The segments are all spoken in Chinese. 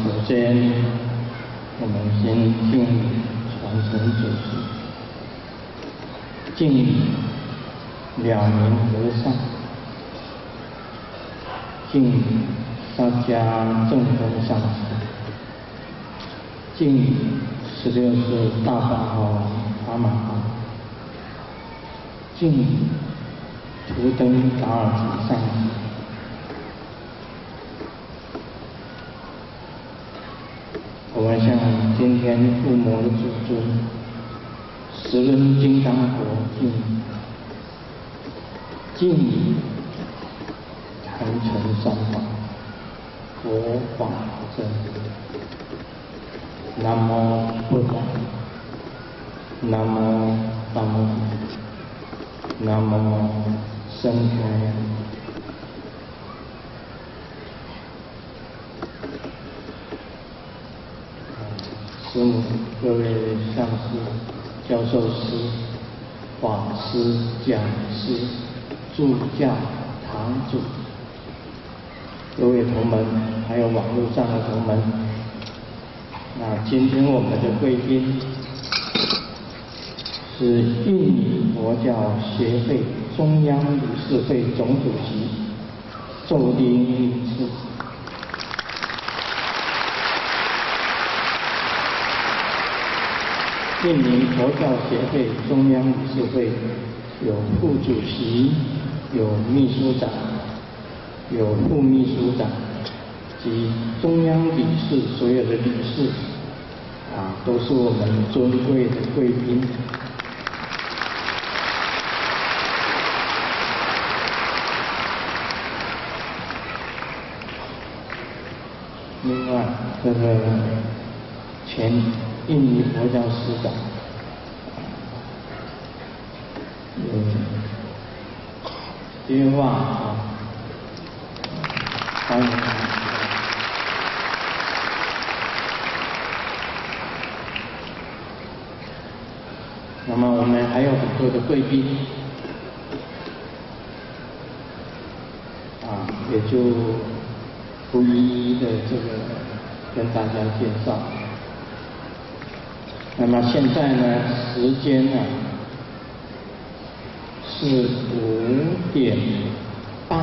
首先，我们先敬传承祖师，敬两名和尚，敬大家正风上师，敬十六世大法好王阿玛哈，敬图登达尔吉上师。我们向今天父母的祖宗，十轮金刚佛敬敬坛城三宝，佛法真。南无布达，南无大摩，南无僧伽。师母、各位上师、教授师、法师、讲师、助教、堂主，各位同门，还有网络上的同门，那今天我们的贵宾是印尼佛教协会中央理事会总主席周丁女士。印尼佛教协会中央理事会有副主席、有秘书长、有副秘书长及中央理事所有的理事，啊，都是我们尊贵的贵宾。另外，这个前。印尼佛教师长，嗯，电话啊，欢迎。那么我们还有很多的贵宾，啊，也就不一一的这个跟大家介绍。那么现在呢，时间呢是五点半，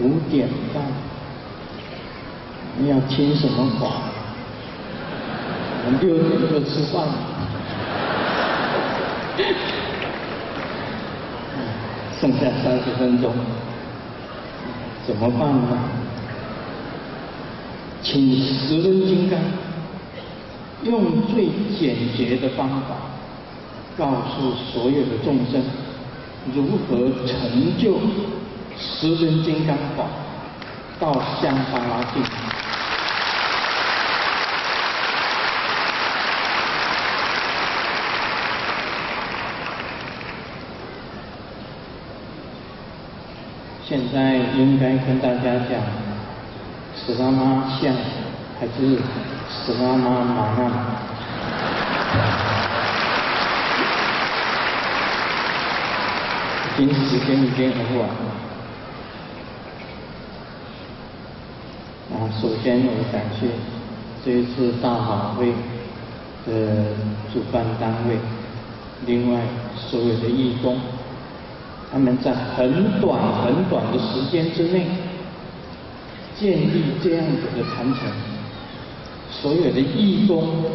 五点半，你要听什么话？我们六点就吃饭，剩下三十分钟，怎么办呢？请十分金刚。用最简洁的方法，告诉所有的众生如何成就十根金刚法到香巴拉境。现在应该跟大家讲，十拉妈像还是？什么吗？马上。已经时间已经很晚了。啊，首先我感谢这一次大法会的主办单位，另外所有的义工，他们在很短很短的时间之内建立这样子的传承。所有的义工，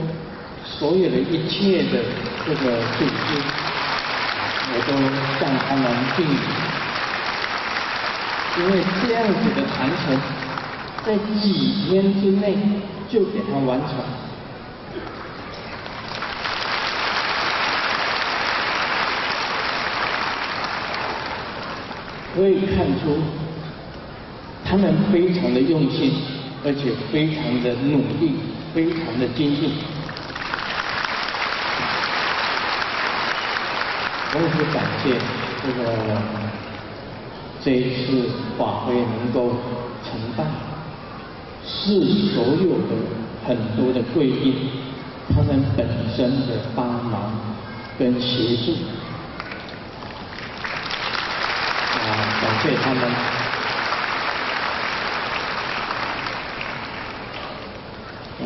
所有的一切的这个组织，我都向他们敬礼，因为这样子的传承，在几天之内就给他完成，可以看出他们非常的用心，而且非常的努力。非常的精进，同时感谢这个这一次法会能够承办，是所有的很多的贵宾他们本身的帮忙跟协助，啊，感谢他们。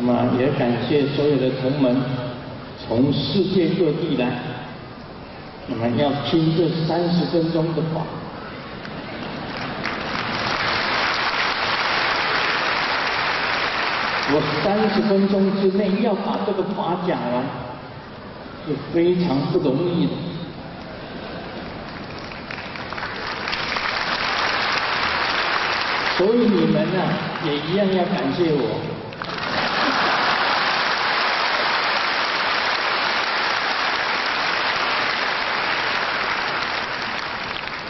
那么也感谢所有的同门从世界各地来，那么要听这三十分钟的话。我三十分钟之内要把这个法讲完，是非常不容易的。所以你们呢，也一样要感谢我。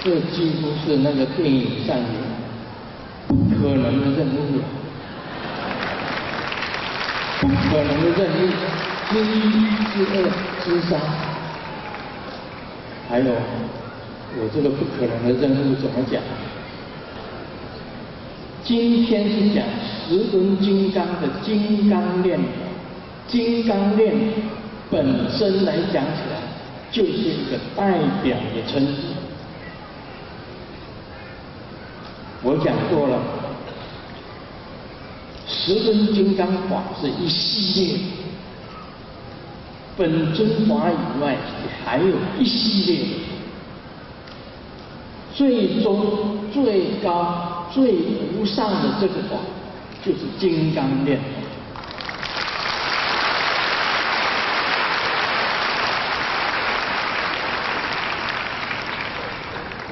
这几乎是那个电影上面可能的任务。不可能的任务之一、之二、之三，还有我这个不可能的任务怎么讲？今天是讲十轮金刚的金刚链，金刚链本身来讲起来就是一个代表的称呼。我讲过了。十根金刚法是一系列，本尊法以外还有一系列，最终最高最无上的这个法就是金刚链。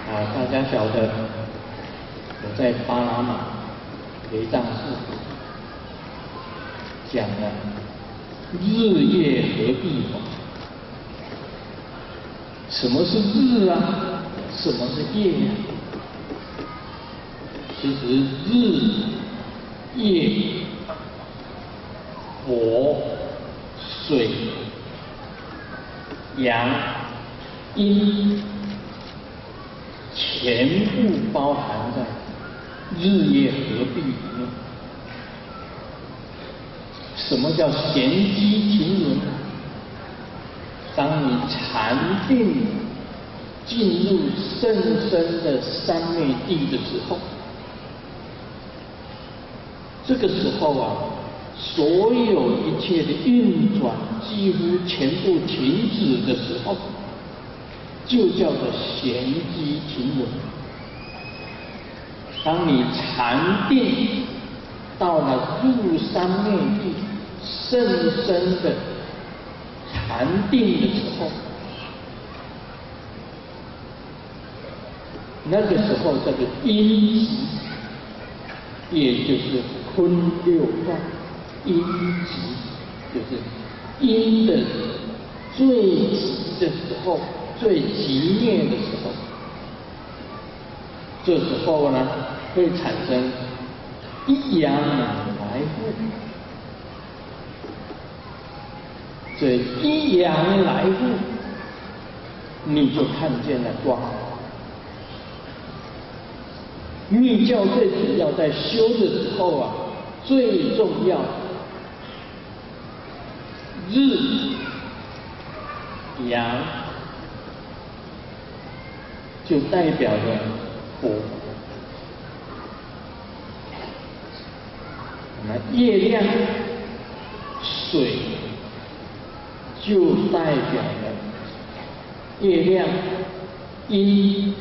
啊，大家晓得在巴拿马陪葬寺。讲了日夜合璧法，什么是日啊？什么是夜呀？其实日、夜、火、水、阳、阴，全部包含在日夜合璧里面。什么叫闲机停轮？当你禅定进入甚深的三昧地的时候，这个时候啊，所有一切的运转几乎全部停止的时候，就叫做闲机停轮。当你禅定到了入三昧地。甚深的禅定的时候，那个时候叫做阴极，也就是坤六卦，阴极就是阴的最极的时候，最极灭的时候，这时候呢会产生一阳来复。这一阳来复，你就看见了光。密教最主要在修的时候啊，最重要日阳就代表着火，月亮水。就代表了月亮，阴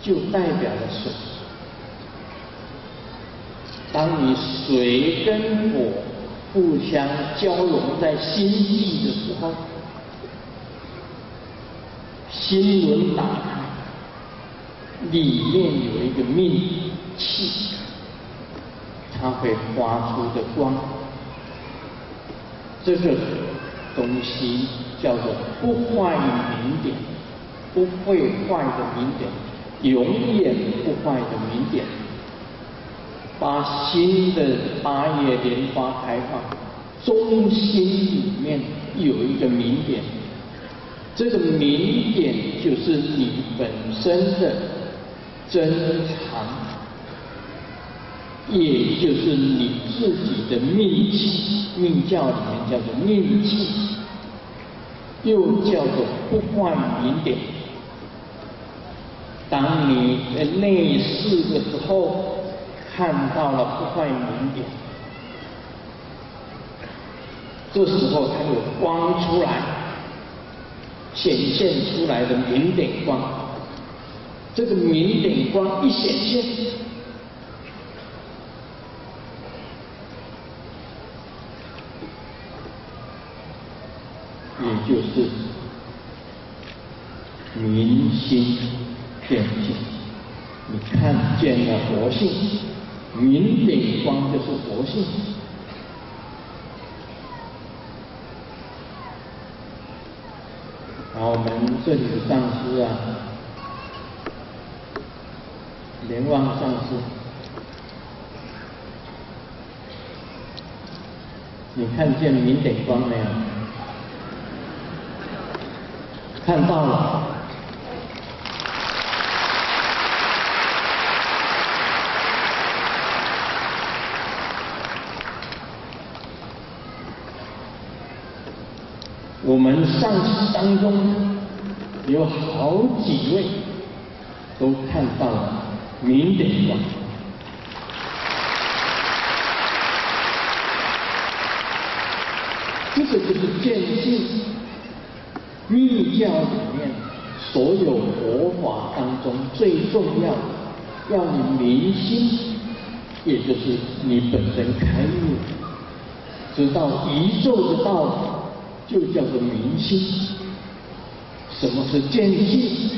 就代表了水。当你水跟火互相交融在心地的时候，心轮打开，里面有一个命气，它会发出的光，这个。东西叫做不坏的明点，不会坏的明点，永远不坏的明点。把新的八叶莲花开放，中心里面有一个明点，这个明点就是你本身的真常，也就是你自己的命气。命教里面叫做命气，又叫做不坏明点。当你在内视的时候，看到了不坏明点，这时候它有光出来，显现出来的明点光。这个明点光一显现，也就就是明心见性，你看见了佛性，明顶光就是佛性。好，我们这里的上师啊，莲望上师，你看见明顶光没有？看到了。我们上师当中有好几位都看到了明点光，这个就是见性。密教里面所有佛法当中最重要的，要你明心，也就是你本身开悟，知道宇宙的道理。就叫做明心。什么是见性？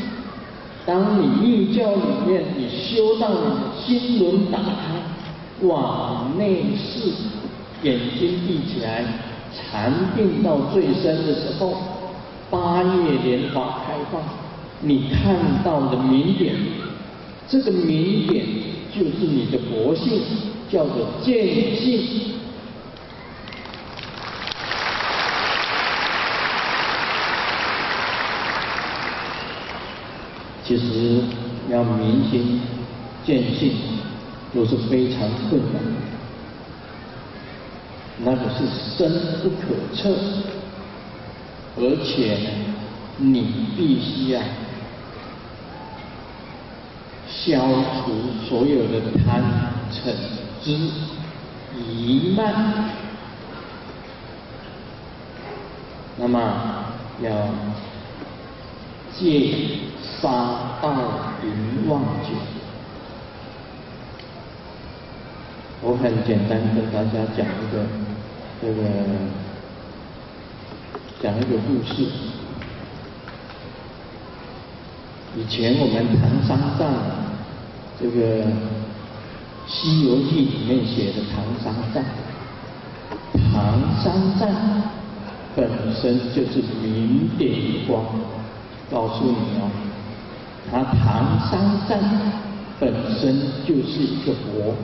当你密教里面你修到你的心轮打开，往内视，眼睛闭起来，禅定到最深的时候，八叶莲花开放，你看到的明点，这个明点就是你的佛性，叫做见性。其实要明心见性都是非常困难，那个是深不可测，而且呢，你必须啊消除所有的贪嗔痴疑慢，那么要戒。杀盗淫妄酒，我很简单跟大家讲一个这个讲一个故事。以前我们唐三藏这个《西游记》里面写的唐三藏，唐三藏本身就是明点光，告诉你哦。他唐三藏本身就是一个佛，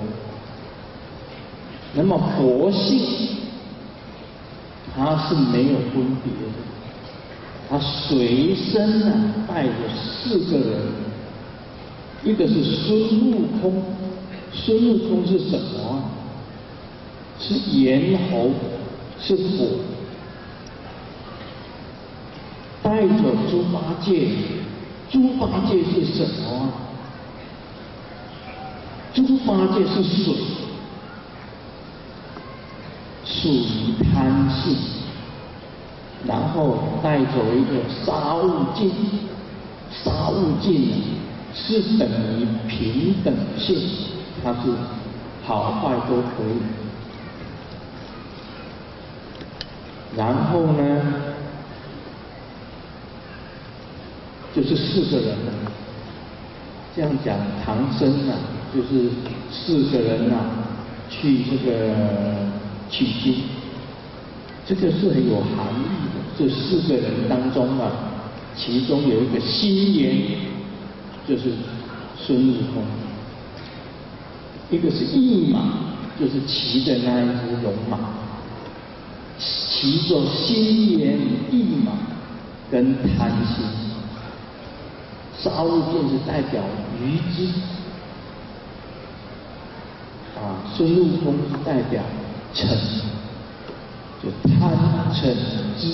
那么佛性他是没有分别的，他随身呢带着四个人，一个是孙悟空，孙悟空是什么？是猿猴，是火，带着猪八戒。猪八戒是什么？猪八戒是水，属于贪性，然后带走一个杀物镜，杀物镜是等于平等性，它是好坏都可以。然后呢？就是四个人这样讲，唐僧啊，就是四个人呐，去这个取经，这个是很有含义的。这四个人当中啊，其中有一个心猿，就是孙悟空；一个是驿马，就是骑着那一只龙马，骑着心猿翼马跟贪心。杀物镜是代表愚之，啊，孙悟空是代表嗔，就贪嗔痴，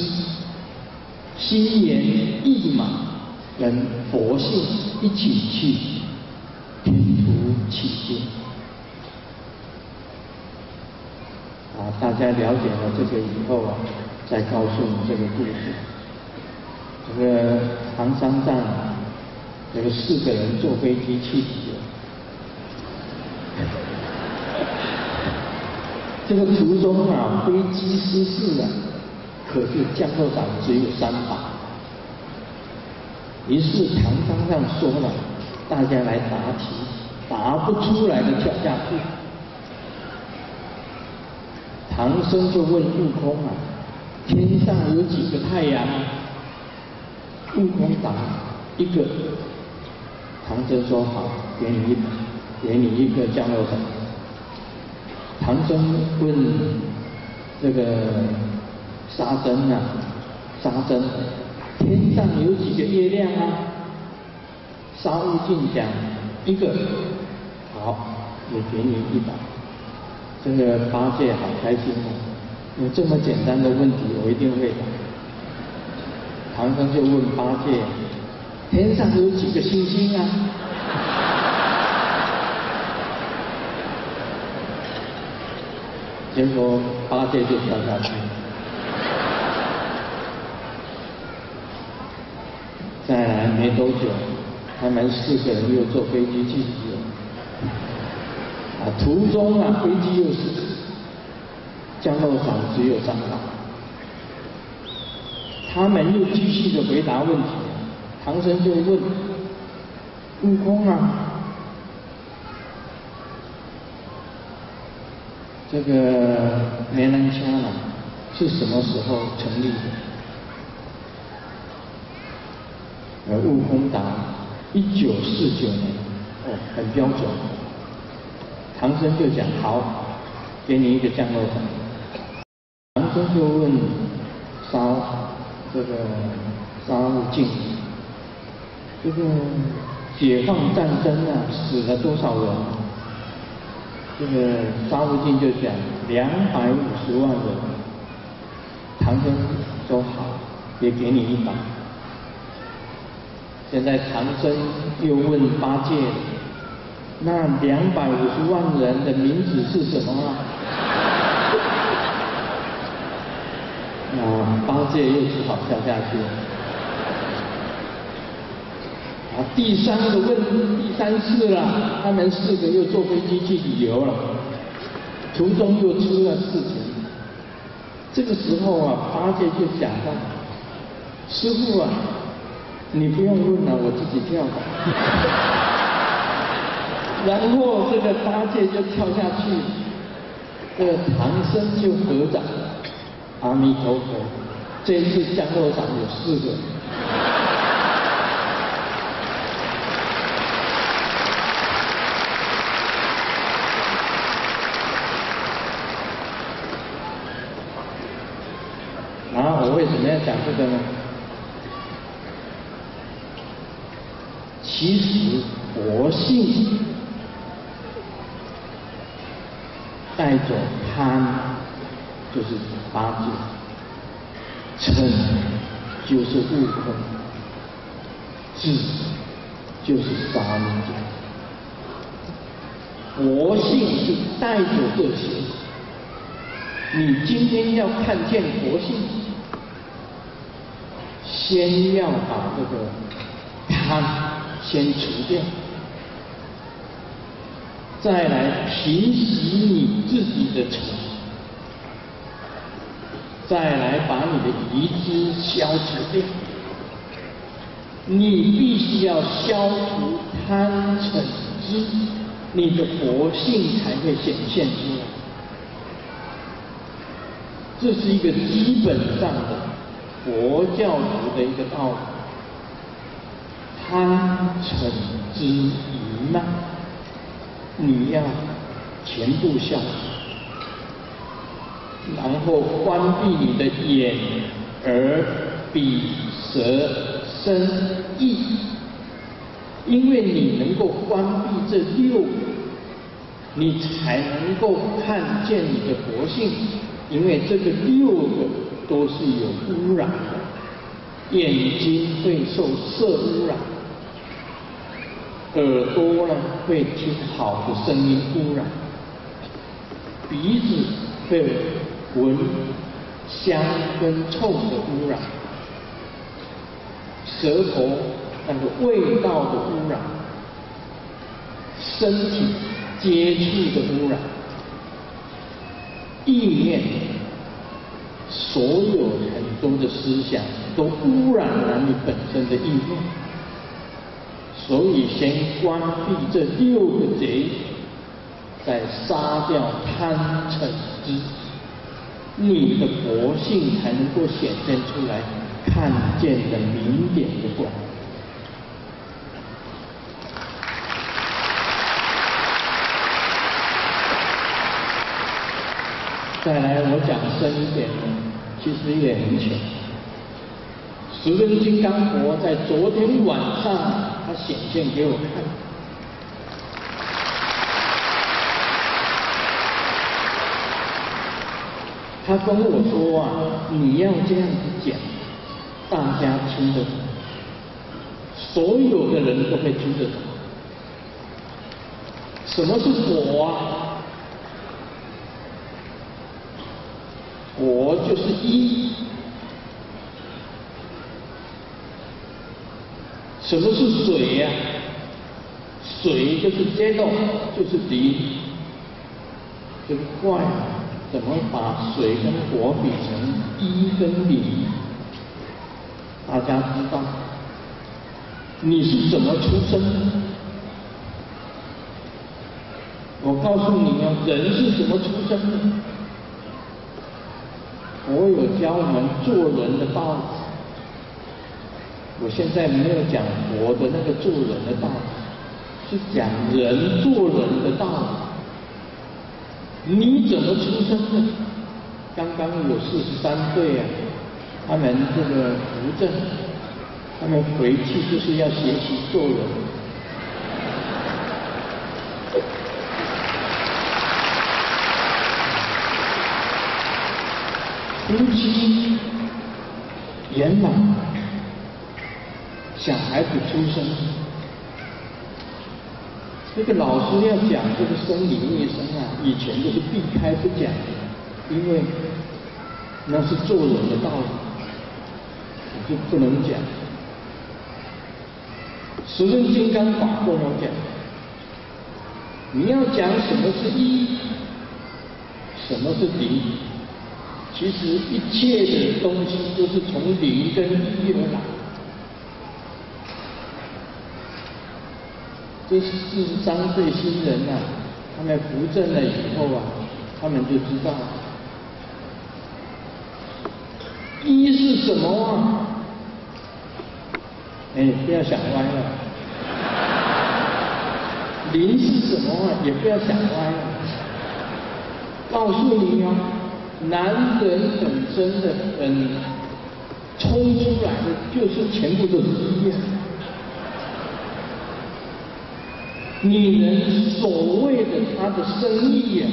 心猿意马跟佛性一起去天途取经，啊，大家了解了这个以后啊，再告诉你这个故事。这个唐三藏，这个四个人坐飞机去旅游，这个途中啊，飞机失事了，可是降落伞只有三把，于是唐三藏说了，大家来答题，答不出来的跳下去。唐僧就问悟空啊：“天上有几个太阳？”悟空答：“一个。”唐僧说：“好，给你一，给你一个降落伞。”唐僧问这个沙僧啊：“沙僧，天上有几个月亮啊？”沙悟净讲：“一个。”好，也给你一把。这个八戒好开心哦，有这么简单的问题，我一定会答。唐僧就问八戒：“天上有几个星星啊？”结果八戒就跳下去。再来没多久，他们四个人又坐飞机去旅游。啊，途中啊，飞机又是降落伞只有三把，他们又继续的回答问题，唐僧就问悟空啊，这个梅兰香啊是什么时候成立的？而悟空答一九四九年，哦，很标准。唐僧就讲好，给你一个降落伞。唐僧就问沙这个沙悟净，这个解放战争啊，死了多少人？这个沙悟净就讲两百五十万人。唐僧说好，也给你一把。现在唐僧又问八戒。那两百五十万人的名字是什么啊？啊，八戒又只好笑下去。啊，第三个问第三次了，他们四个又坐飞机去旅游了，途中又出了事情。这个时候啊，八戒就讲到：“师傅啊，你不用问了，我自己跳吧。”然后这个八戒就跳下去，这个唐僧就合掌，阿弥陀佛，这一次降落伞有四个。啊，我为什么要讲这个呢？其实佛性。带着贪，就是八戒；嗔，就是悟空；智，就是沙弥。佛性是带着这些。你今天要看见佛性，先要把这个贪先除掉。再来平息你自己的仇，再来把你的疑知消除掉。你必须要消除贪嗔痴，你的佛性才会显现出来。这是一个基本上的佛教徒的一个道理。贪嗔痴疑慢。你要全部下，然后关闭你的眼、耳、鼻、舌、身、意，因为你能够关闭这六，你才能够看见你的佛性。因为这个六个都是有污染的，眼睛会受色污染。耳朵呢会听好的声音污染，鼻子被闻香跟臭的污染，舌头那个味道的污染，身体接触的污染，意念，所有很多的思想都污染了你本身的意念，所以先关闭这六个贼，再杀掉贪嗔痴。你的佛性才能够显现出来，看见的明点的光。再来，我讲深一点其实也很浅。十根金刚佛在昨天晚上，他显现给我看。他跟我说啊，你要这样子讲，大家听得懂，所有的人都会听得懂。什么是佛啊？果就是一。什么是水呀？水就是接动，就是敌，就是怪。怎么把水跟火比成一跟零？大家知道？你是怎么出生？我告诉你啊，人是怎么出生的？我有教我们做人的道理。我现在没有讲我的那个做人的道理，是讲人做人的道理。你怎么出生的？刚刚有四十三岁啊，他们这个扶正，他们回去就是要学习做人。夫妻圆满，小孩子出生。这个老师要讲这个生理卫生啊，以前都是避开不讲，因为那是做人的道理，就不能讲。十尊金刚法跟我讲，你要讲什么是一，什么是零，其实一切的东西都是从零跟一而来。这四十三岁新人呐，他们扶正了以后啊，他们就知道一是什么啊？哎，不要想歪了。零是什么啊？也不要想歪了。告诉你哦，男人本身的嗯，冲出来的就是全部都是一。女人所谓的她的生意呀，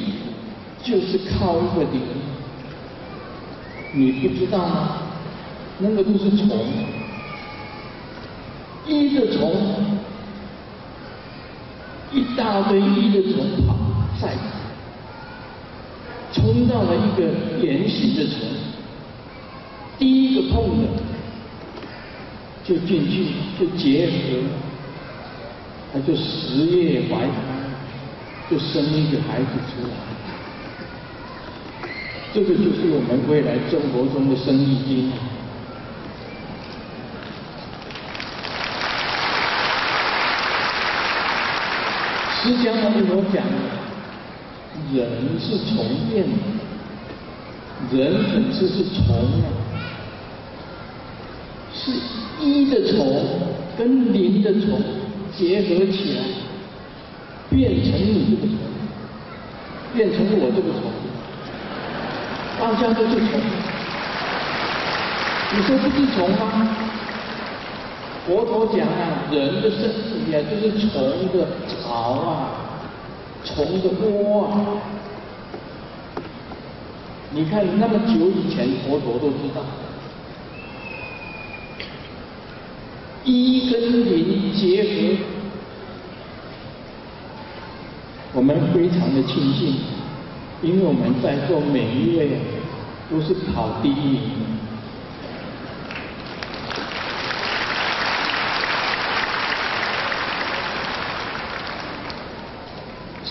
就是靠一个零，你不知道吗？那个都是虫，一的虫，一大堆一的虫跑在，冲到了一个圆形的城，第一个碰的就进去就结合。他就十月怀胎，就生一个孩子出来。这个就是我们未来生活中的生意经。释迦牟尼佛讲，人是虫变的，人本身是虫啊，是一的虫跟零的虫。结合起来，变成你这个虫，变成我这个虫，大家都是虫，你说不是虫吗？佛陀讲啊，人的身体啊，就是虫的巢啊，虫的窝啊。你看那么久以前，佛陀都知道。一跟零结合，我们非常的庆幸，因为我们在座每一位都是跑第一名。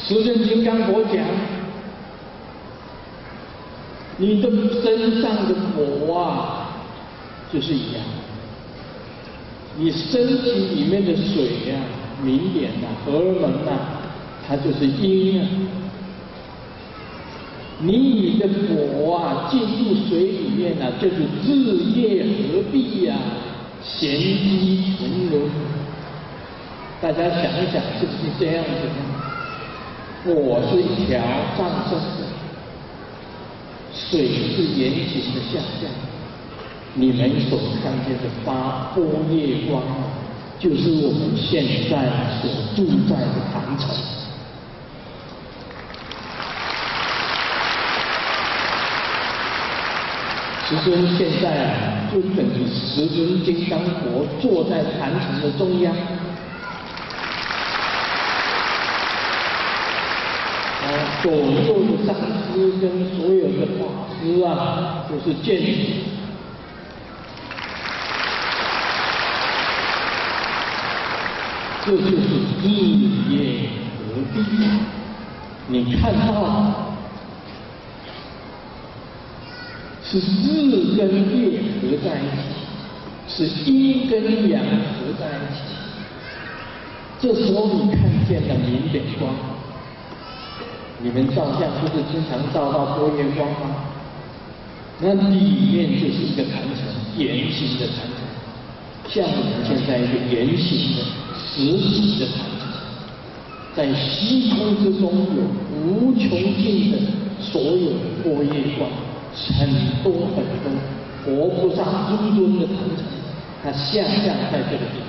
十尊金刚佛讲，你的身上的火啊，就是阳；你身体里面的水呀、明点呐、荷尔蒙呐，它就是阴啊。你的火啊进入水里面呢，就是日夜合璧呀，咸机沉沦。大家想一想，是不是这样子？火是一条上升的，水是圆形的下降。你们所看见的八波夜光，就是我们现在所住在的坛城。十尊现在啊，就等于十尊金刚佛坐在坛城的中央，啊，左右的上师跟所有的法师啊，都是见证。这就是日夜合璧，你看到。是日跟月合在一起，是阴跟阳合在一起。这时候你看见了明点光，你们照相不是经常照到波月光吗？那里面就是一个坛城，圆形的坛城，像我们现在一个圆形的实体的坛城，在虚空之中有无穷尽的所有的波月光。很多很多佛菩萨诸尊的坛城，它像像在这个地方，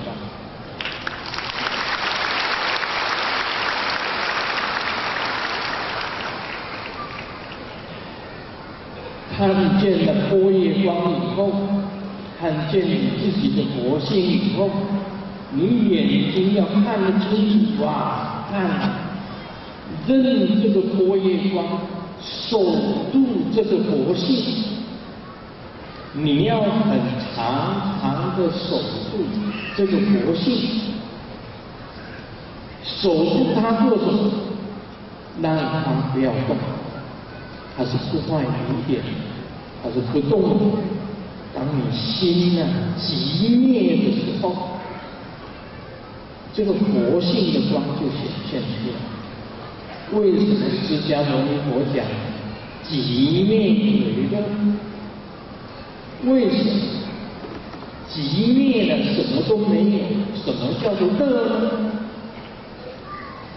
看见了波叶光以后，看见你自己的佛性以后，你眼睛要看得清楚啊，看认这个波叶光。守住这个佛性，你要很长长的守住这个佛性，守住它做什么？让它不要动，它是不坏一点，它是不动的。当你心呢极灭的时候，这个佛性的光就显现出来。为什么释迦牟尼佛讲极灭为乐？为什么极灭了什么都没有？什么叫做乐？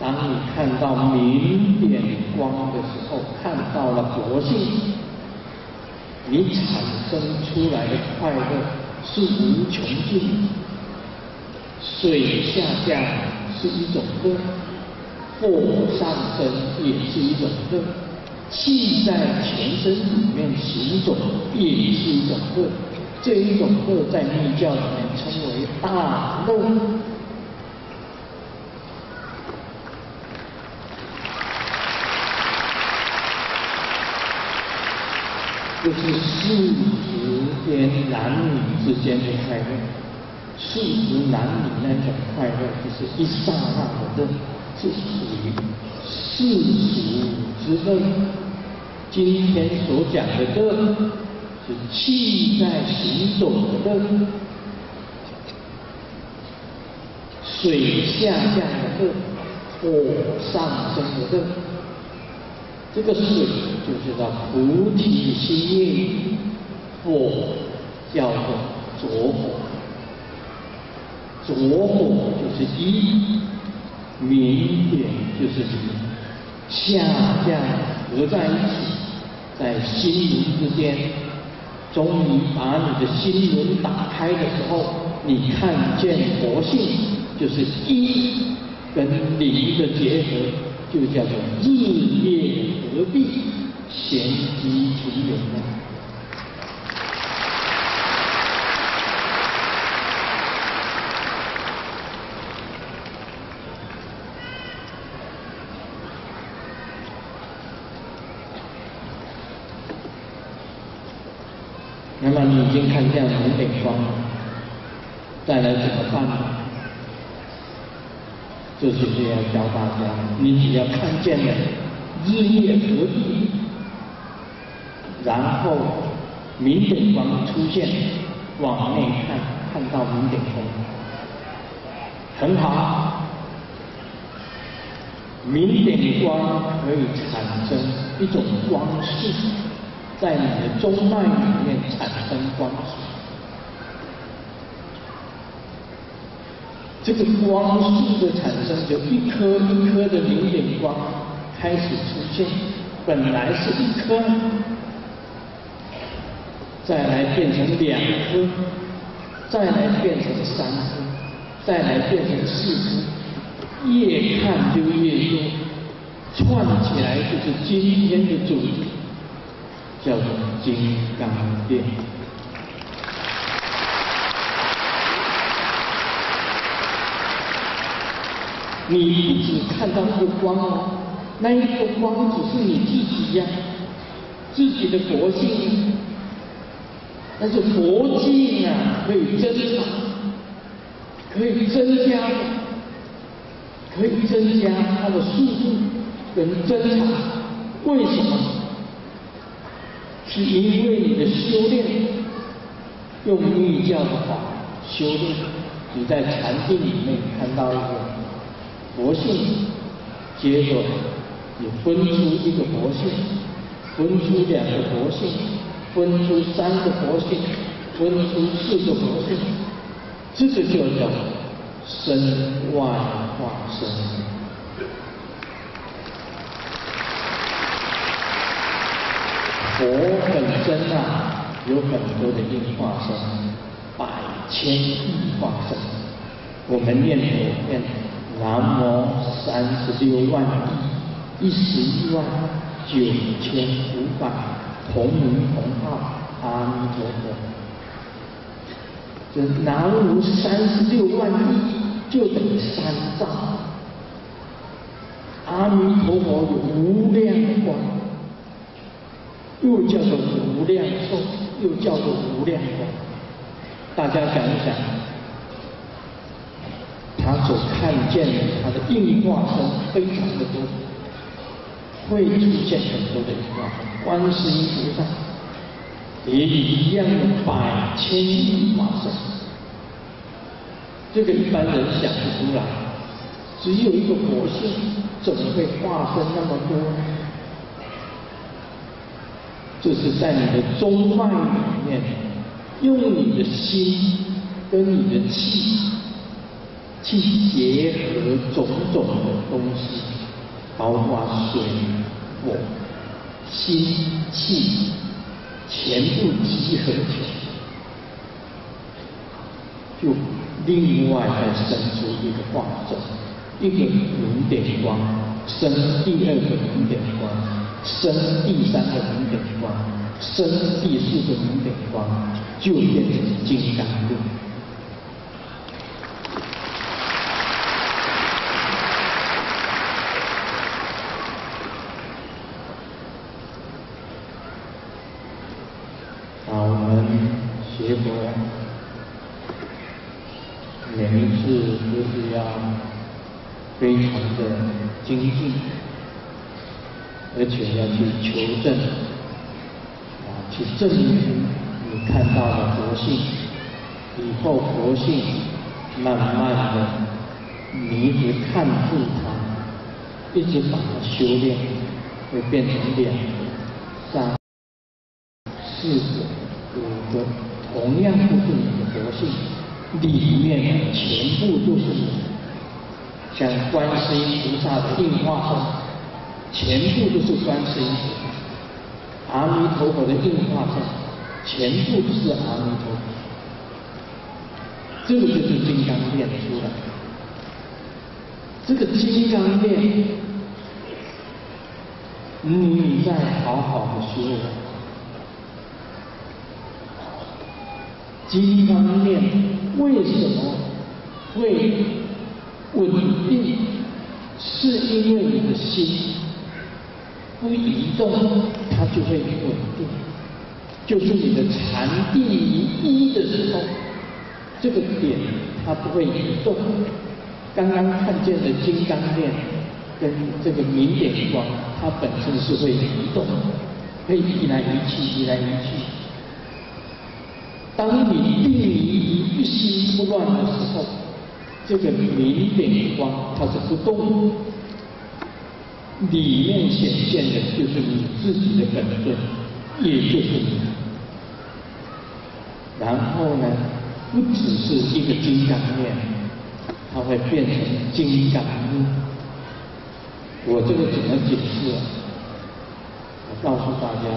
当你看到明点光的时候，看到了佛性，你产生出来的快乐是无穷尽。水下降是一种乐。火上升也是一种乐，气在全身里面行走也是一种乐，这一种乐在密教里面称为大乐。就是世俗间男女之间的快乐，世俗男女那种快乐就是一刹那的乐。是属于世俗之乐。今天所讲的乐，是气在行走的乐，水下降的乐，火上升的乐。这个水就是叫菩提心业，火叫做浊火，浊火就是一。明点就是你下降合在一起，在心灵之间，终于把你的心轮打开的时候，你看见佛性，就是一跟零的结合，就叫做日夜合璧，闲机停缘了。那么你已经看见明点光了，再来怎么办呢？这就是要教大家，你只要看见了日夜合一，然后明点光出现，往内看，看到明点光，很好。明点光可以产生一种光束，在你的中脉里面产生光束。这个光束的产生，就一颗一颗的明点光开始出现，本来是一颗，再来变成两颗，再来变成三颗，再来变成四颗。越看就越多，串起来就是今天的主题，叫做金刚变。你不只看到那个光哦，那一个光只是你自己呀，自己的佛性，但是佛性啊，可以增长，可以增加。可以增加它的速度跟增长，为什么？是因为你的修炼，用密教的法修炼，你在禅定里面看到一个佛性，接着你分出一个佛性，分出两个佛性，分出三个佛性，分出四个佛性，这个就叫身外。化身，佛本身啊，有很多的应化身，百千亿化身。我们念佛念南无三十六万亿一十一万九千五百同名同号阿弥陀佛。这南无三十六万亿。就等于三藏，阿弥陀佛有无量光，又叫做无量寿，又叫做无量光。大家想一想，他所看见的他的应化身非常的多，会出现很多的应化身。观世音菩萨也一样的百千亿化身。这个一般人想不出来，只有一个佛性，怎么会化身那么多？就是在你的中脉里面，用你的心跟你的气去结合种种的东西，包括水、火、心、气，全部集合起来，就。另外再生出一个化身，一个明点光，生第二个明点光，生第三个明点光，生第四个明点光，就变成金刚力。啊，我们学佛。每一次都是要非常的精进，而且要去求证，啊，去证明你看到了佛性，以后佛性慢慢的，你一直看住它，一直把它修炼，会变成两个、三、四个、五个，同样都是你的佛性。里面全部都是你像观世音菩萨的应化身，全部都是观世音菩萨；阿弥陀佛的应化身，全部都是阿弥陀佛。这个就是金刚变出来。这个金刚变，你再好好的修。金刚念为什么会稳定？是因为你的心不移动，它就会稳定。就是你的禅定于一的时候，这个点它不会移动。刚刚看见的金刚链跟这个明点光，它本身是会移动，会移来移去，移来移去。当你定于一心不乱的时候，这个明点光它是不动，里面显现的就是你自己的本尊，也就是你。然后呢，不只是一个金刚面，它会变成金刚木。我这个怎么解释？我告诉大家。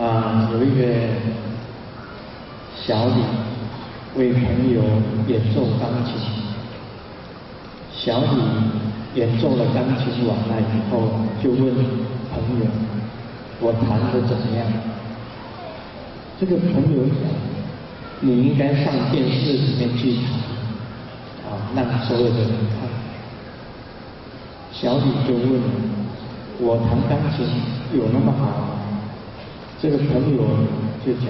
啊，有一个小李为朋友演奏钢琴，小李演奏了钢琴完了以后，就问朋友：“我弹的怎么样？”这个朋友讲：“你应该上电视里面去弹，啊，让所有的人看。”小李就问：“我弹钢琴有那么好吗？”这个朋友就讲：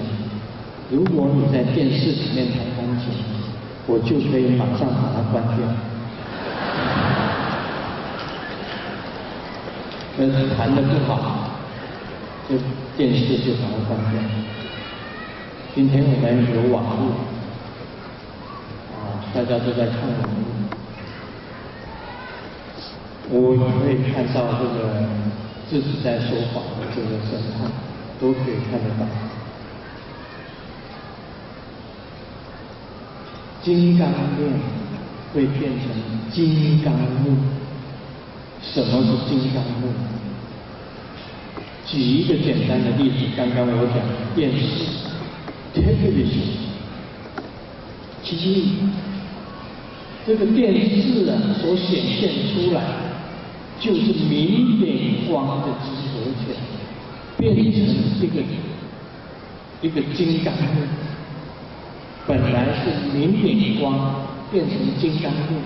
如果你在电视里面弹钢琴，我就可以马上把它关掉。但是弹的不好，就电视就把它关掉。今天我们有网络，啊，大家都在看网络，我可以看到这个自己在说谎的这个神态。都可以看得到，金刚链会变成金刚木。什么是金刚木？举一个简单的例子，刚刚我讲电视，television，其实这个电视啊所显现出来，就是明点光的集合体。变成一个一个金刚木，本来是明点光，变成金刚面，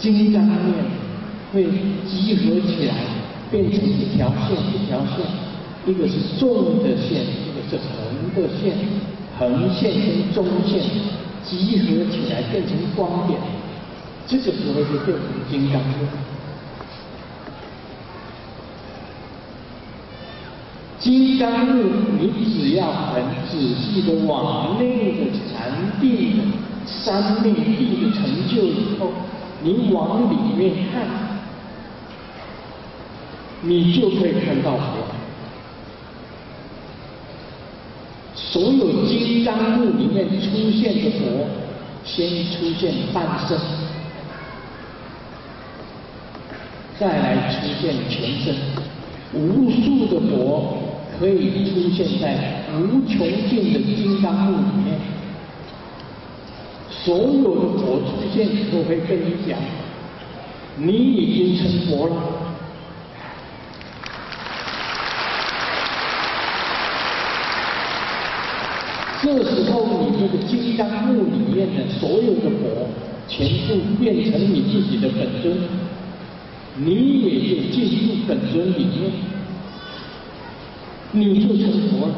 金刚面会集合起来，变成一条线一条线，一个是纵的线，一个是横的线，横线跟中线集合起来变成光点，这个时候就变成金刚木。金刚木，你只要很仔细的往内的禅定三昧地的成就以后，你往里面看，你就可以看到佛。所有金刚木里面出现的佛，先出现半身，再来出现全身，无数的佛。可以出现在无穷尽的金刚木里面，所有的佛出现都会跟你讲，你已经成佛了。这时候，你这个金刚木里面的所有的佛，全部变成你自己的本尊，你也就进入本尊里面。你就成佛了。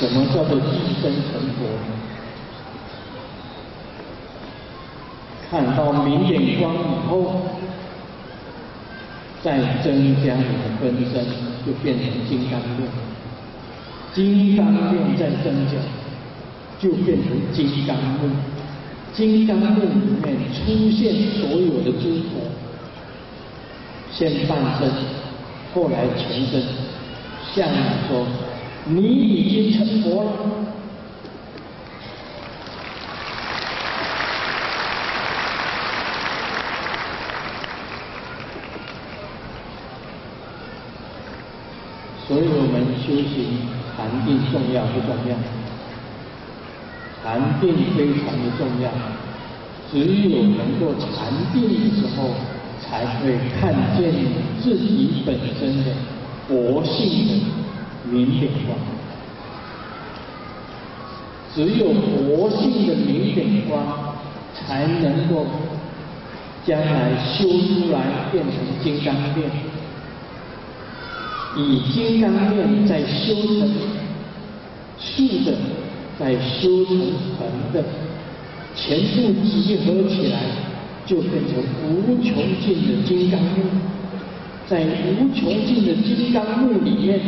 什么叫做一生成佛？看到明眼光以后，再增加你的分身，就变成金刚链。金刚变再增加，就变成金刚木。金刚木里面出现所有的诸佛，先半身，后来全身，向你说：“你已经成佛了。”所以我们修行禅定重要不重要？禅定非常的重要，只有能够禅定的时候，才会看见自己本身的佛性的明点光。只有佛性的明点光，才能够将来修出来变成金刚变，以金刚变在修成竖的，在修成横的。全部集合起来，就变成无穷尽的金刚木。在无穷尽的金刚木里面，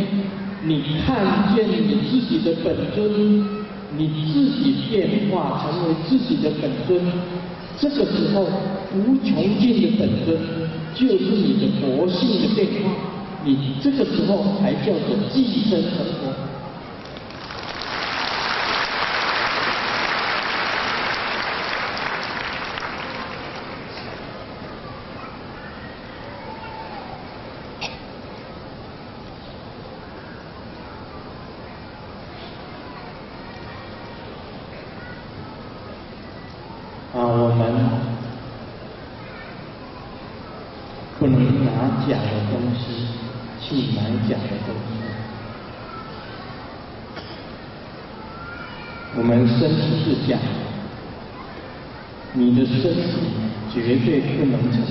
你看见你自己的本尊，你自己变化成为自己的本尊。这个时候，无穷尽的本尊就是你的佛性的变化。你这个时候才叫做寄生成佛。假的东西去买假的东西，我们身体是假的，你的身体绝对不能成功，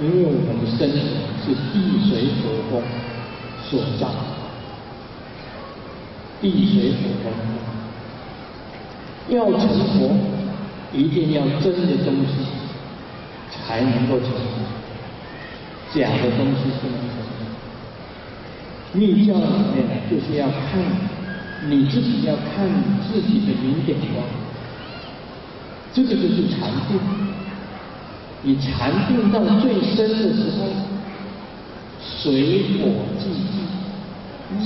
因为我们的身体是地水火风所造，地水火风要成佛，一定要真的东西。才能够成佛，假的东西不能成佛。密教里面就是要看你自己，要看自己的明点光，这个就是禅定。你禅定到最深的时候，水火既济，日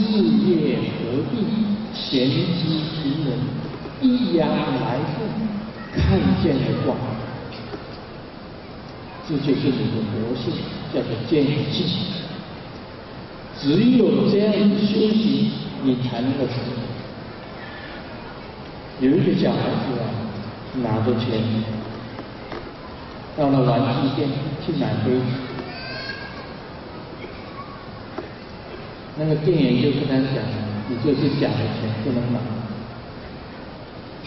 月合并，闲机平人，一阳来复，看见了光。这就是你的佛性，叫做见性。只有这样修行，你才能够成功。有一个小孩子啊，拿着钱到了玩具店去买飞机，那个店员就跟他讲：“你这是假的钱，不能买。”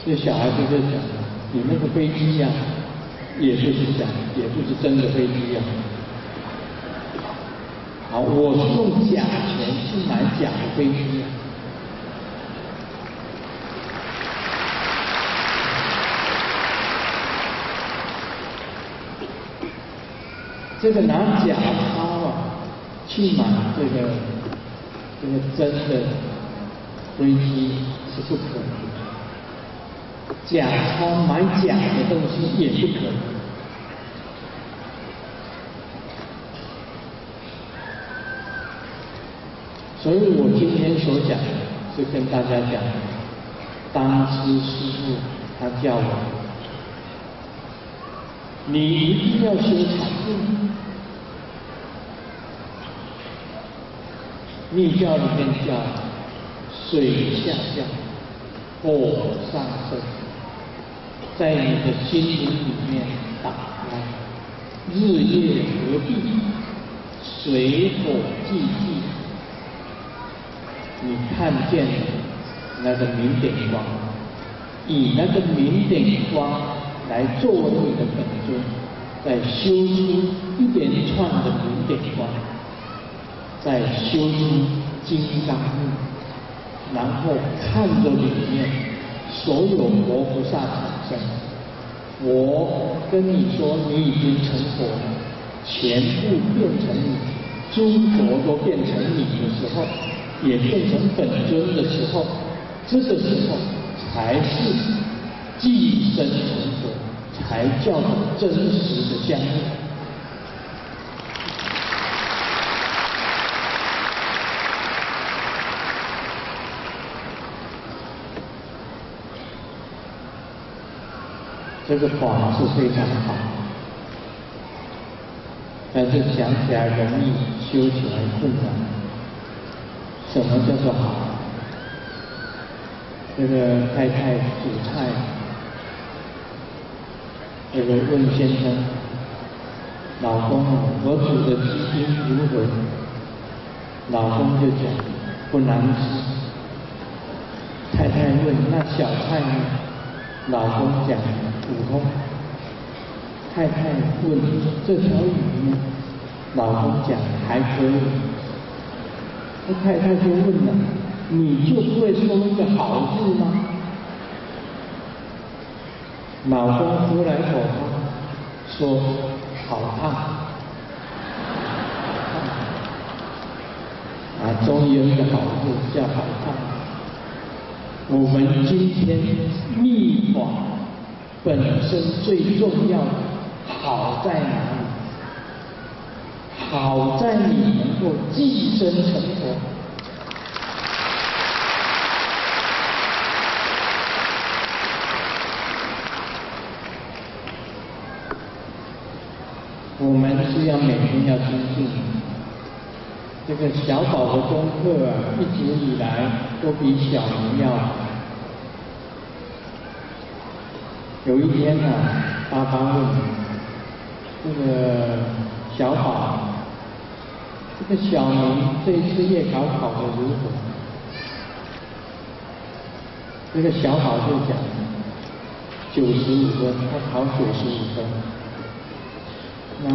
这小孩子就讲：“你那个飞机呀。”也不是假，也不是真的飞机啊！好，我是用假钱去买假的飞机。这个拿假钞啊去买这个这个真的。飞机是不可能的。假钞买假的东西也不可能，所以我今天所讲的是跟大家讲，当时师傅他叫我，你一定要修禅定，密教里面叫水下降，火上升。在你的心灵里面打开，日月合璧，水火既济，你看见那个明点光，以那个明点光来作为你的本尊，在修出一连串的明点光，在修出金刚木，然后看着里面所有佛菩萨产生。我跟你说，你已经成佛了，全部变成你，诸佛都变成你的时候，也变成本尊的时候，这个时候才是寄生成佛，才叫做真实的相应。这个法是非常好，但是想起来容易，修起来困难。什么叫做好？这个太太煮菜，这个问先生，老公，我煮的鸡丁如何？老公就讲不难吃。太太问那小菜呢？老公讲普通。太太问这条鱼呢？老公讲还可以。那太太就问了，你就不会说一个好字吗？老公出来口说好烫，啊，终于有一个好字叫好烫。我们今天秘法本身最重要的好在哪里？好在你能够寄生成佛。我们是要每天要精进。这个小宝的功课，一直以来都比小明要。有一天啊，爸爸问这个小宝，这个小明这次月考考的如何？这个小宝就讲九十五分，他考九十五分。那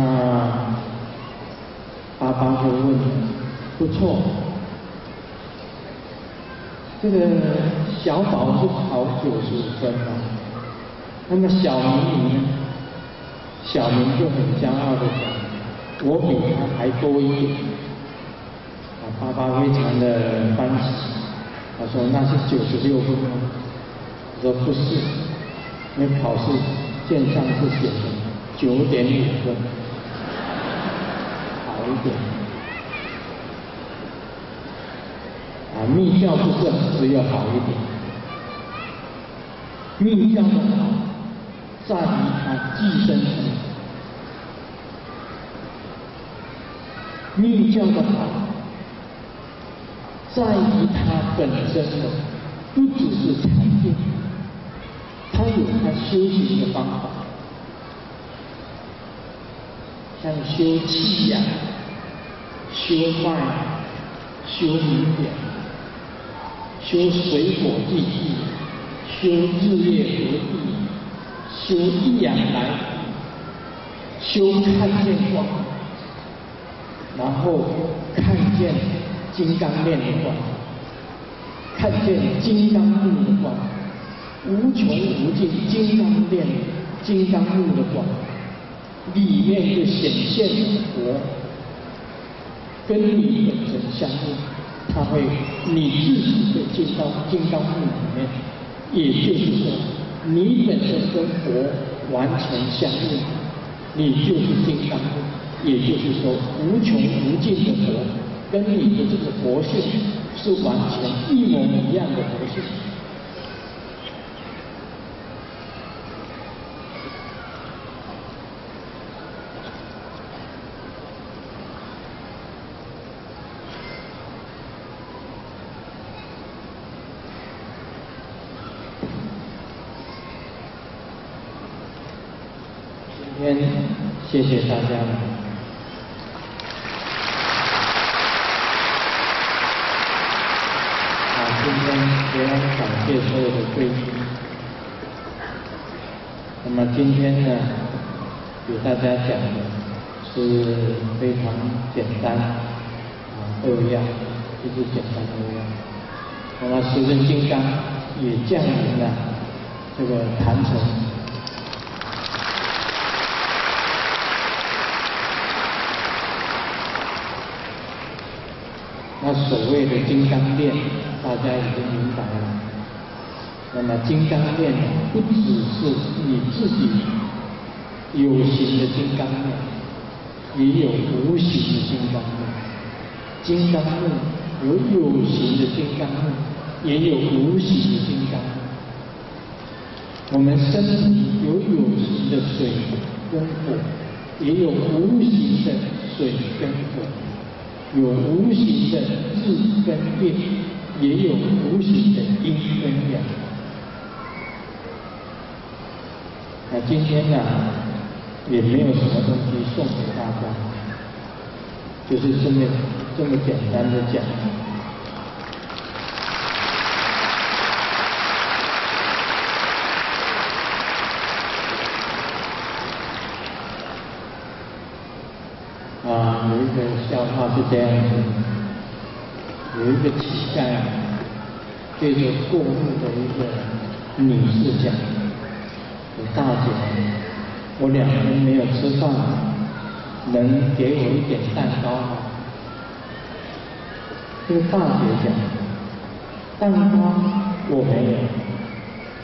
爸爸就问：不错，这个小宝是考九十五分嘛？那么小明呢？小明就很骄傲的讲：我比他还多一点。啊，爸爸非常的欢喜。他说那是九十六分吗？我说不是，因为考试卷上是写的。九点五分，好一点。啊，密教不是只有好一点，密教的好在于它寄生成，密教的好在于它本身的不只是禅定，它有它修行的方法。像修气呀、修脉、修明点、修水火地气、修日月合地、修一阳来，修看见光，然后看见金刚链的光，看见金刚木的光，无穷无尽金刚链、金刚木的光。里面就显现佛，跟你本身相应，他会你自己的金刚金刚木里面，也就是说，你本身跟佛完全相应，你就是金刚木，也就是说无穷无尽的佛，跟你的这个佛性是完全一模一样的佛性。谢谢大家。啊，今天非常感谢所有的贵宾。那么今天呢，给大家讲的是非常简单啊，二样，就是简单二样。那么十根金刚也降临了这个坛城。那所谓的金刚殿，大家已经明白了。那么金刚殿不只是你自己有形的金刚链，也有无形的金刚链。金刚木有有形的金刚木，也有无形的金刚木。我们身体有有形的水跟火，也有无形的水跟火。有无形的日跟月，也有无形的阴跟阳。那今天呢也没有什么东西送给大家，就是这么这么简单的讲。啊，有一个笑话是这样子，有一个乞丐对着过路的一个女士讲：“大姐，我两天没有吃饭，能给我一点蛋糕吗？”这个大姐讲：“蛋糕我没有，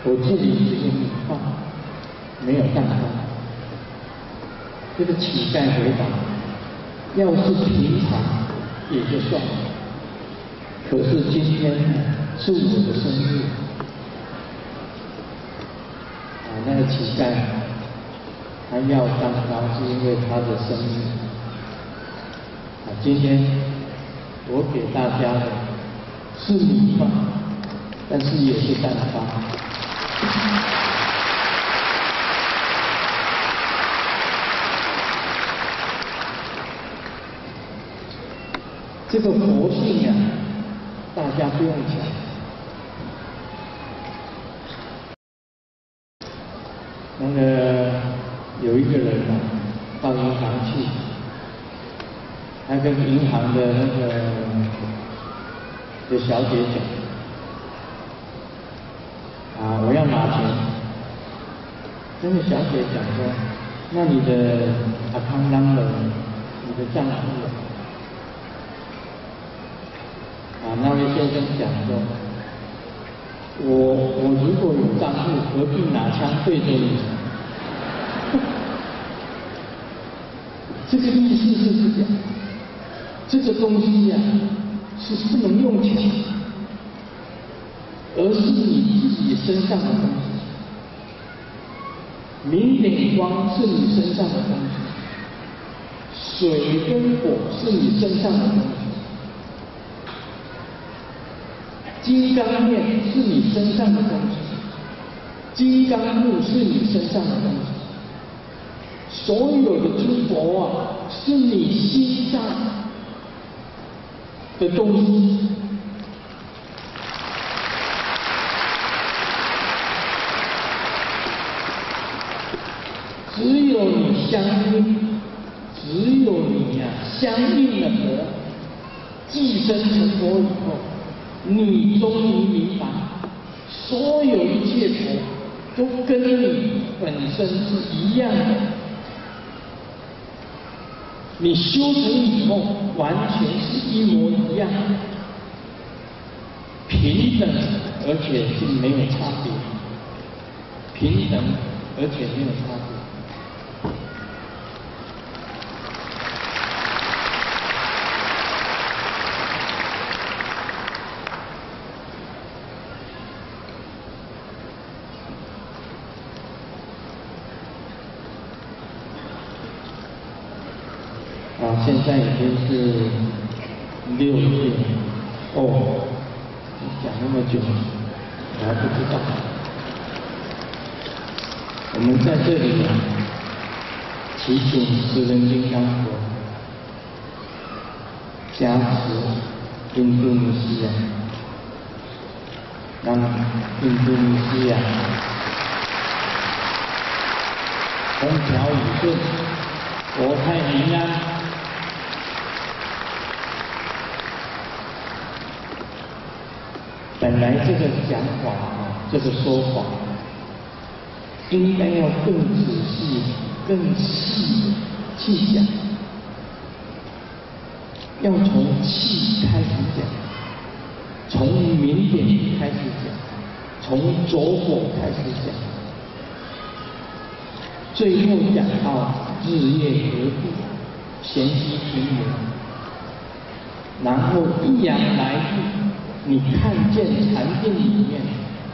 我这里只有米饭，没有蛋糕。”这个乞丐回答。要是平常也就算了，可是今天是我的生日，啊，那个乞丐他要蛋糕是因为他的生命，啊，今天我给大家的是米饭，但是也是蛋糕。这个佛性呀，大家不用讲。那个有一个人啊，到银行去，他跟银行的那个的小姐讲，啊，我要拿钱。那小姐讲说，那你的阿康啷的，你的账户。啊那位先生讲说：“我我如果有账户，何必拿枪对着你？”这个意思是这样，这个东西呀是不能用枪，而是你自己身上的东西。明点光是你身上的东西，水跟火是你身上的东西。金刚面是你身上的东西，金刚木是你身上的东西，所有的诸佛啊，是你心上的东西。只有你相应，只有你呀相应了佛，寄生成佛以后。你终于明白，所有一切佛都跟你本身是一样的。你修成以后，完全是一模一样，平等而且是没有差别，平等而且没有差别。现现在已经是六点哦，讲那么久，我还不知道。我们在这里提醒十人金刚佛加持印度尼西亚，让印度尼西亚风调雨顺，国泰民安。本来这个讲法啊，这个说法，应该要更仔细、更细去讲，要从气开始讲，从明点开始讲，从着火开始讲，最后讲到日夜合璧、闲息平原，然后一阳来。你看见禅定里面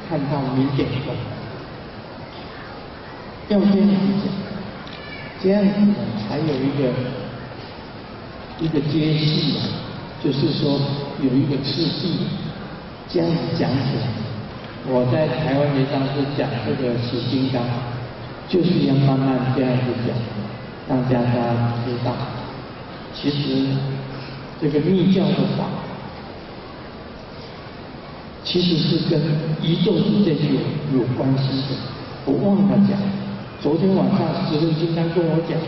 看到明点的，要这样子讲，这样子才有一个一个接续，就是说有一个次第，这样子讲起来。我在台湾节上是讲这个十金刚，就是要慢慢这样子讲，让大家知道，其实这个密教的法，其实是跟宇宙之间有有关系的。我忘了讲，昨天晚上十轮金刚跟我讲，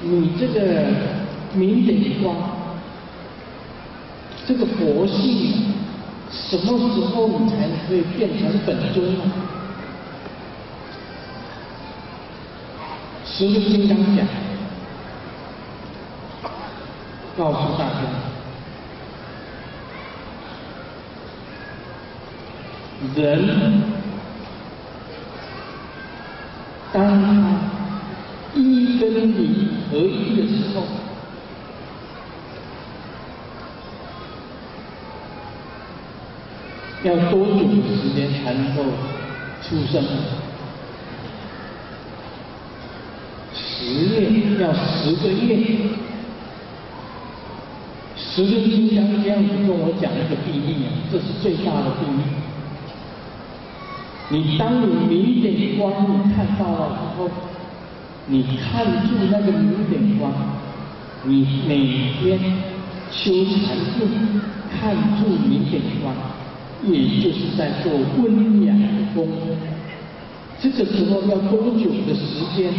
你这个明点光，这个佛性，什么时候你才可以变成本尊呢？十个金刚讲，告诉大家，人当一跟你合一的时候，要多久的时间才能够出生？十月要十个月，十个金刚这样子跟我讲那个比例啊，这是最大的比例。你当你明点光你看到了之后，你看住那个明点光，你每天修禅定，看住明点光，也就是在做温养的功。这个时候要多久的时间？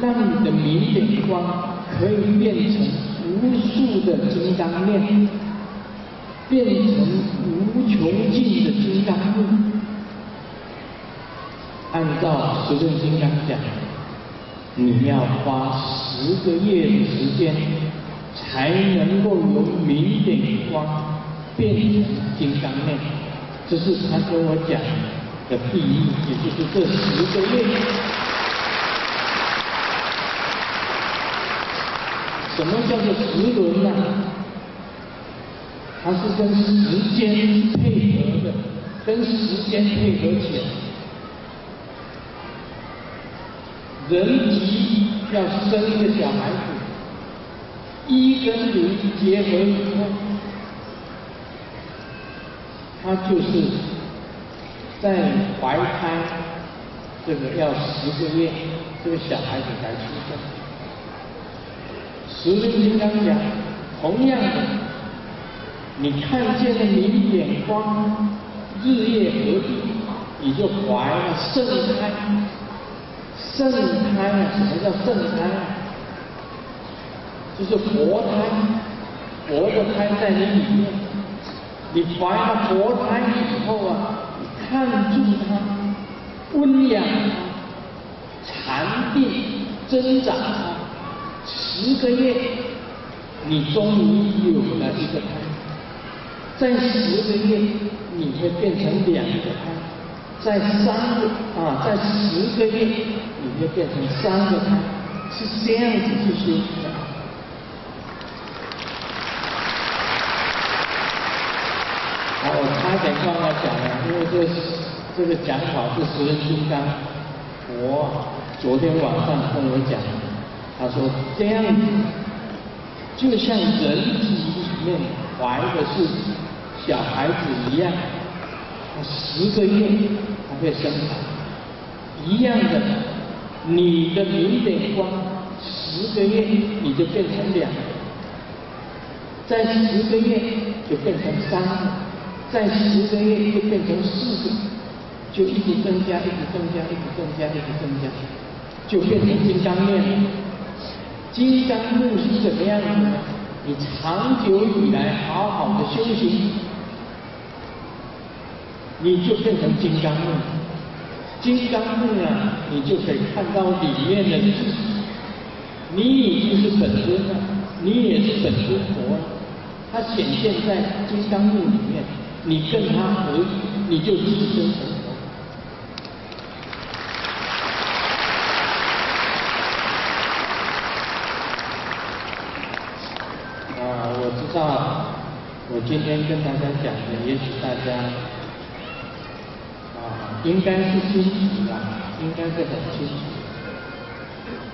让你的明点光可以变成无数的金刚链，变成无穷尽的金刚路。按照十论金刚讲，你要花十个月的时间，才能够由明点光变成金刚链。这是他跟我讲的第一，也就是这十个月。什么叫做十轮呢？它是跟时间配合的，跟时间配合起来。人急要生一个小孩子，一跟零结合以后，他就是在怀胎，这个要十个月，这个小孩子才出生。十轮金刚讲，同样的，你看见了明点光，日夜合璧，你就怀了圣胎。圣胎啊，什么叫圣胎啊？就是佛胎，佛的胎在你里面。你怀了佛胎以后啊，你看住它，温养它，禅定增长它。十个月，你终于有了一个胎；在十个月，你会变成两个胎；在三个啊，在十个月，你就变成三个胎，是这样子去修的。好，我差点忘了讲了，因为这这个讲法是十人金刚，我昨天晚上跟我讲。他说：“这样子，就像人体里面怀的是小孩子一样，十个月还会生产，一样的，你的明点光十个月你就变成两个，在十个月就变成三个，在十个月就变成四个，就一直增加，一直增加，一直增加，一直增加，就变成金刚链。”金刚木是怎么样子？你长久以来好好的修行，你就变成金刚木。金刚木呢，你就可以看到里面的自己。你已经是本尊了，你也是本尊佛了。它显现在金刚木里面，你跟它合，你就自身成。知道我今天跟大家讲的，也许大家应该是清楚的，应该是很清楚。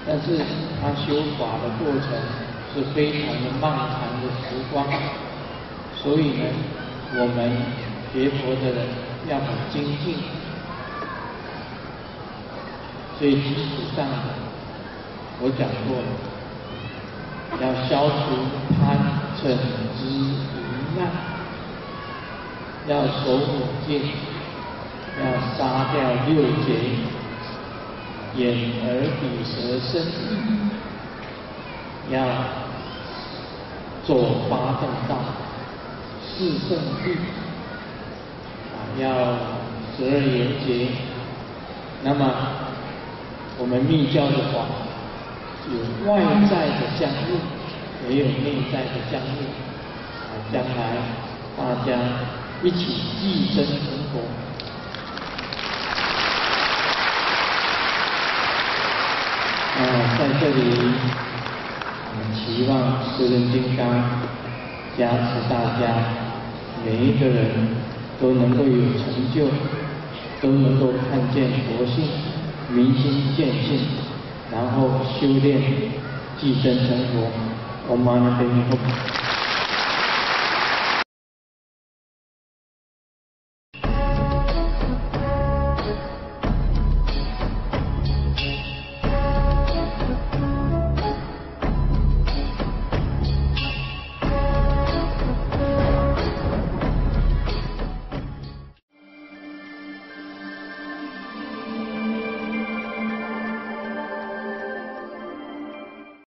但是他修法的过程是非常的漫长的时光，所以呢，我们学佛的人要很精进。所以基础上，我讲过了，要消除贪嗔痴无慢，要守五戒，要杀掉六劫，眼耳鼻舌身，要左八正道，四圣谛，啊，要十二缘劫。那么，我们密教的话，有外在的相应，也有内在的相应。啊，将来大家一起寄生成佛。啊，在这里，我们期望四人金刚加持大家，每一个人都能够有成就。都能够看见佛性，明心见性，然后修炼，寄生成佛。我们阿弥陀佛。